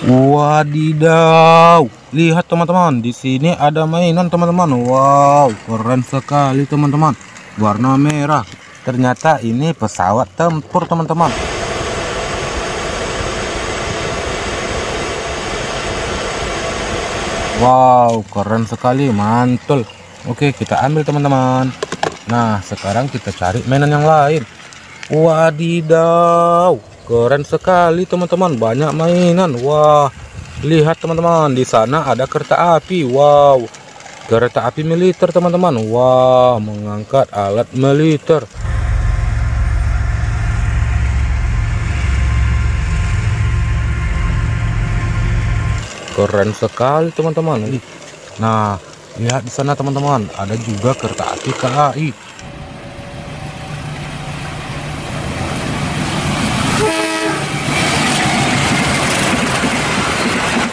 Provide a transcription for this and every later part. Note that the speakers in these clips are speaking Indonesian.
Wadidaw, lihat teman-teman, di sini ada mainan teman-teman. Wow, keren sekali teman-teman. Warna merah. Ternyata ini pesawat tempur teman-teman. Wow, keren sekali, mantul. Oke, kita ambil teman-teman. Nah, sekarang kita cari mainan yang lain. Wadidaw, keren sekali teman-teman. Banyak mainan. Wah, lihat teman-teman, di sana ada kereta api. Wow, kereta api militer teman-teman. Wah, mengangkat alat militer. Keren sekali teman-teman. Nah, lihat di sana teman-teman, ada juga kereta api KAI.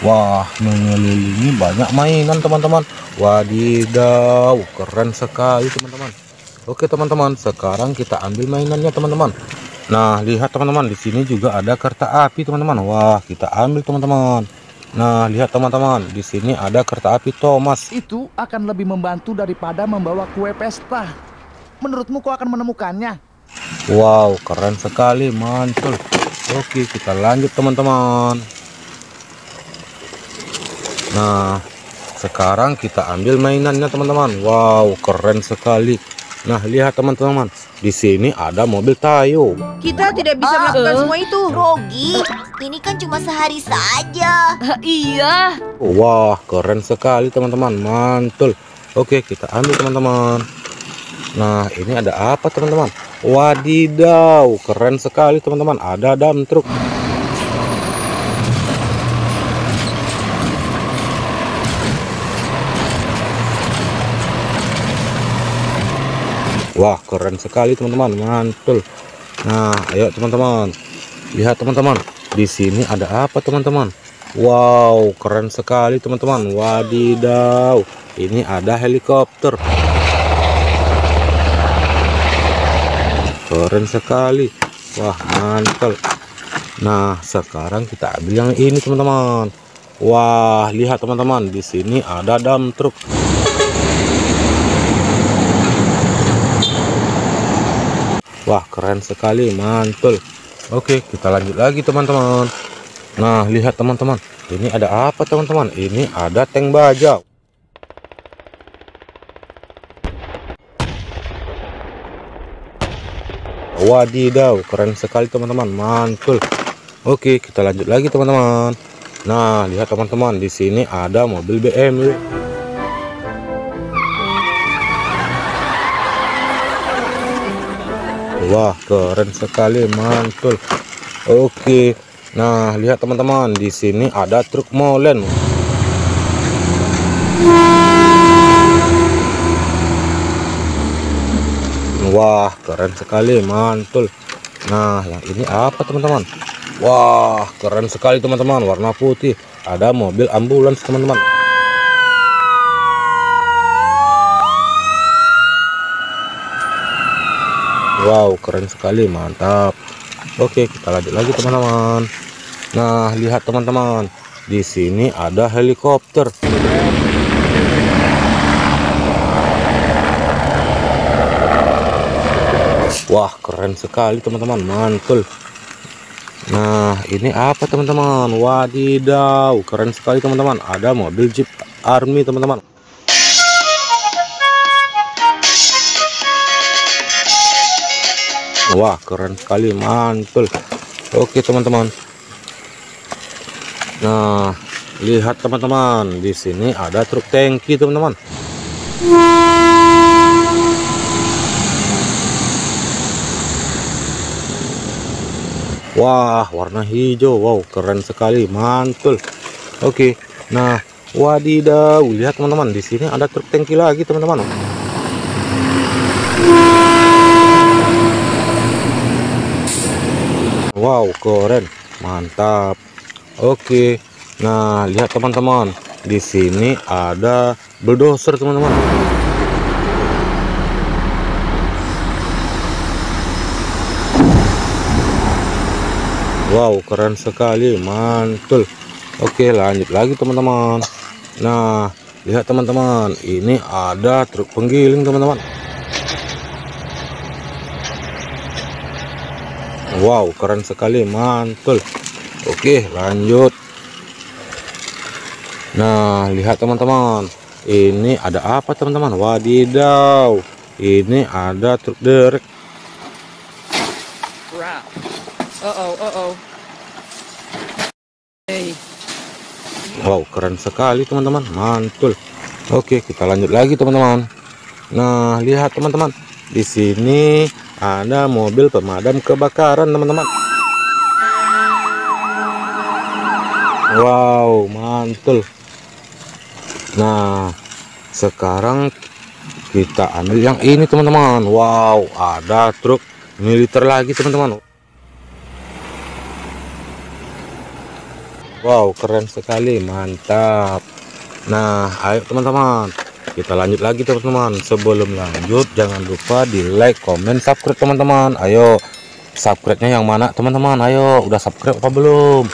Wah, mengelilingi banyak mainan teman-teman. Wadidaw, keren sekali teman-teman. Oke teman-teman, sekarang kita ambil mainannya teman-teman. Nah, lihat teman-teman, di sini juga ada kereta api teman-teman. Wah, kita ambil teman-teman. Nah, lihat teman-teman, di sini ada kereta api Thomas. Itu akan lebih membantu daripada membawa kue pesta. Menurutmu kau akan menemukannya? Wow, keren sekali, mantul. Oke, kita lanjut teman-teman. Nah, sekarang kita ambil mainannya teman-teman. Wow, keren sekali. Nah, lihat teman-teman, di sini ada mobil Tayo. Kita tidak bisa melakukan Eh, semua itu. Rogi, ini kan cuma sehari saja. Ah, iya. Wah, keren sekali teman-teman, mantul. Oke, kita ambil teman-teman. Nah, ini ada apa teman-teman? Wadidaw, keren sekali teman-teman. Ada dam truk. Wah, keren sekali teman-teman, mantul. Nah, ayo teman-teman. Lihat teman-teman, di sini ada apa teman-teman? Wow, keren sekali teman-teman. Wadidaw, ini ada helikopter. Keren sekali. Wah, mantul. Nah, sekarang kita ambil yang ini teman-teman. Wah, lihat teman-teman, di sini ada dam truk. Wah, keren sekali, mantul. Oke, kita lanjut lagi teman-teman. Nah, lihat teman-teman. Ini ada apa teman-teman? Ini ada tank baja. Wadidaw, keren sekali teman-teman, mantul. Oke, kita lanjut lagi teman-teman. Nah, lihat teman-teman, di sini ada mobil BMW. Wah, keren sekali, mantul. Oke. Nah, lihat teman-teman, di sini ada truk molen. Wah, keren sekali, mantul. Nah, yang ini apa teman-teman? Wah, keren sekali teman-teman, warna putih. Ada mobil ambulans teman-teman. Wow, keren sekali, mantap. Oke, kita lanjut lagi teman-teman. Nah, lihat teman-teman, di sini ada helikopter. Wah, keren sekali teman-teman, mantul. Nah, ini apa teman-teman? Wadidaw, keren sekali teman-teman. Ada mobil Jeep Army teman-teman. Wah, keren sekali, mantul. Oke, teman-teman. Nah, lihat teman-teman, di sini ada truk tangki, teman-teman. Wah, warna hijau. Wow, keren sekali, mantul. Oke. Nah, wadidaw, lihat teman-teman, di sini ada truk tangki lagi, teman-teman. Wow, keren. Mantap. Oke. Nah, lihat teman-teman. Di sini ada bulldozer, teman-teman. Wow, keren sekali. Mantul. Oke, lanjut lagi teman-teman. Nah, lihat teman-teman, ini ada truk penggiling teman-teman. Wow, keren sekali, mantul. Oke, lanjut. Nah, lihat teman-teman. Ini ada apa teman-teman? Wadidaw. Ini ada truk derek. Hey. Wow, keren sekali teman-teman. Mantul. Oke, kita lanjut lagi teman-teman. Nah, lihat teman-teman. Di sini ada mobil pemadam kebakaran teman-teman. Wow, mantul. Nah, sekarang kita ambil yang ini teman-teman. Wow, ada truk militer lagi teman-teman. Wow, keren sekali, mantap. Nah, ayo teman-teman, kita lanjut lagi teman-teman. Sebelum lanjut, jangan lupa di like, comment, subscribe teman-teman. Ayo, subscribe-nya yang mana teman-teman? Ayo, udah subscribe apa belum?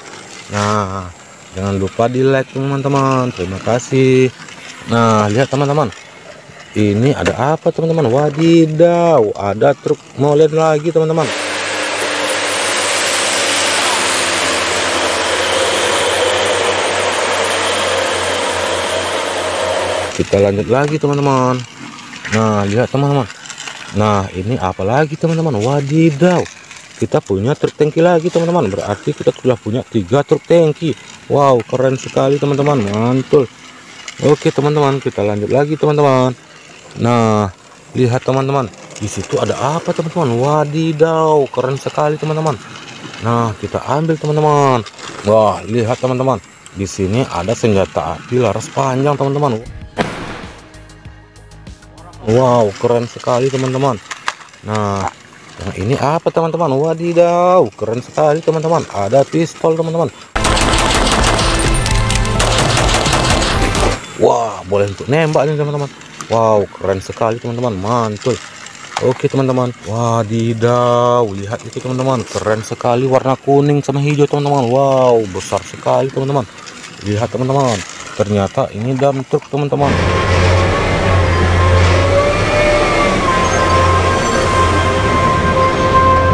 Nah, jangan lupa di like teman-teman. Terima kasih. Nah, lihat teman-teman. Ini ada apa teman-teman? Wadidaw, ada truk molen lagi teman-teman. Kita lanjut lagi teman-teman. Nah lihat teman-teman. Nah ini apa lagi teman-teman? Wadidaw. Kita punya truk tangki lagi teman-teman. Berarti kita sudah punya tiga truk tangki. Wow keren sekali teman-teman. Mantul. Oke teman-teman kita lanjut lagi teman-teman. Nah lihat teman-teman. Di situ ada apa teman-teman? Wadidaw keren sekali teman-teman. Nah kita ambil teman-teman. Wah lihat teman-teman. Di sini ada senjata api laras panjang teman-teman Wow, keren sekali teman-teman. Nah, yang ini apa teman-teman? Wadidaw, keren sekali teman-teman. Ada pistol teman-teman. Wah, boleh untuk nembak nih teman-teman. Wow, keren sekali teman-teman. Mantul. Oke teman-teman. Wadidaw, lihat itu teman-teman. Keren sekali warna kuning sama hijau teman-teman. Wow, besar sekali teman-teman. Lihat teman-teman. Ternyata ini dam truk teman-teman.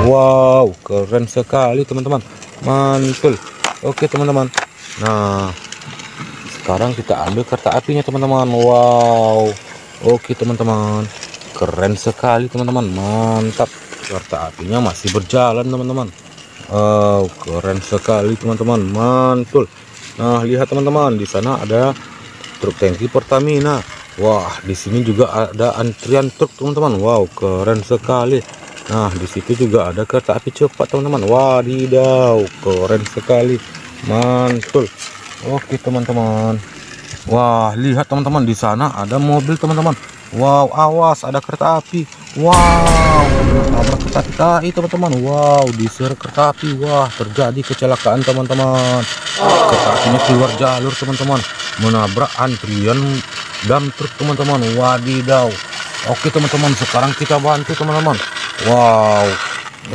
Wow, keren sekali teman-teman. Mantul. Oke teman-teman. Nah, sekarang kita ambil kereta apinya teman-teman. Wow. Oke teman-teman. Keren sekali teman-teman. Mantap. Kereta apinya masih berjalan teman-teman. Wow, keren sekali teman-teman. Mantul. Nah, lihat teman-teman, di sana ada truk tangki Pertamina. Wah, di sini juga ada antrian truk teman-teman. Wow, keren sekali. Nah, di situ juga ada kereta api cepat, teman-teman. Wadidaw, keren sekali. Mantul. Oke, teman-teman. Wah, lihat teman-teman di sana ada mobil, teman-teman. Wow, awas ada kereta api. Wow, nabrak kereta api teman-teman. Wow, di kereta api. Wah, terjadi kecelakaan, teman-teman. Kereta apinya keluar jalur, teman-teman. Menabrak antrian dam truk, teman-teman. Wadidaw. Oke, teman-teman. Sekarang kita bantu, teman-teman. Wow,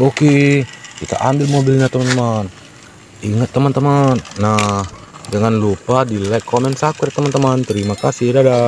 oke, kita ambil mobilnya teman-teman. Ingat teman-teman, nah jangan lupa di like, comment, subscribe teman-teman. Terima kasih, dadah.